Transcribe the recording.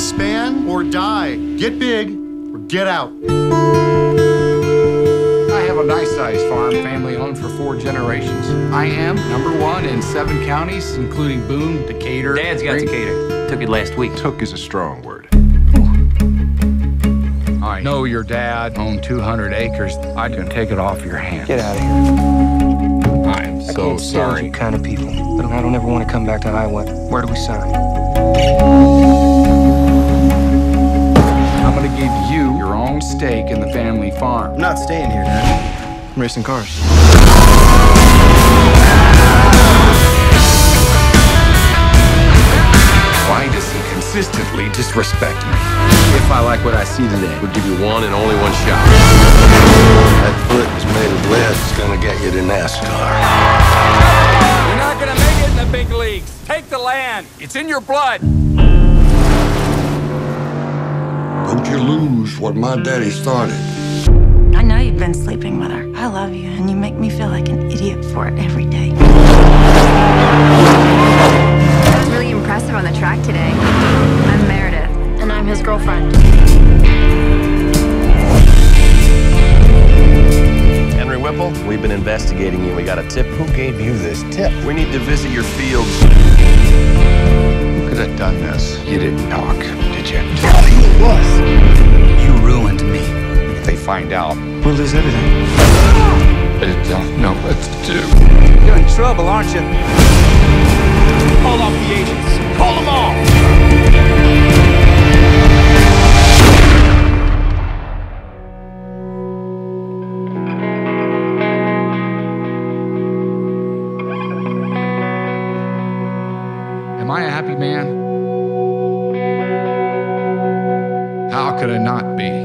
Expand or die. Get big or get out. I have a nice sized farm, family owned for four generations. I am number one in seven counties, including Boone, Decatur. Dad's got Green- Decatur. Took it last week. Took is a strong word. I know your dad owned 200 acres. I can take it off your hands. Get out of here. I am I so can't sorry. you kind of people. But I don't ever want to come back to Iowa. Where do we sign? Own stake in the family farm. I'm not staying here, Dad. I'm racing cars. Why does he consistently disrespect me? If I like what I see today, We'll give you one and only one shot. That foot is made of lead. It's gonna get you to NASCAR. You're not gonna make it in the big leagues. Take the land. It's in your blood. Don't you lose what my daddy started. I know you've been sleeping with her. I love you, and you make me feel like an idiot for it every day. That was really impressive on the track today. I'm Meredith. And I'm his girlfriend. Henry Whipple, we've been investigating you. We got a tip. Who gave you this tip? We need to visit your fields. Who could have done this? You didn't talk, did you? You ruined me. If they find out, We'll lose everything. I don't know what to do. You're in trouble, aren't you? Call off the agents. I a happy man? How could I not be?